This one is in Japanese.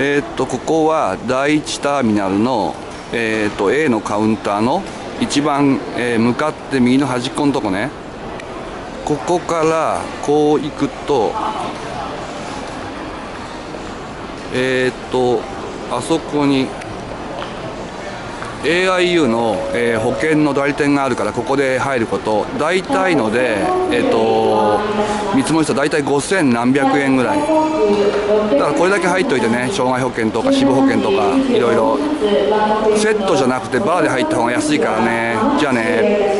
えー、っとここは第1ターミナルの、えー、っと A のカウンターの一番、えー、向かって右の端っこのとこね。ここからこう行くとえー、っとあそこに AIU の、えー、保険の代理店があるからここで入ること。大体ので、えーと、見積もりしたら大体5000何百円ぐらい。からこれだけ入っといてね障害保険とか死亡保険とかいろいろ。セットじゃなくてバーで入った方が安いからね。じゃあね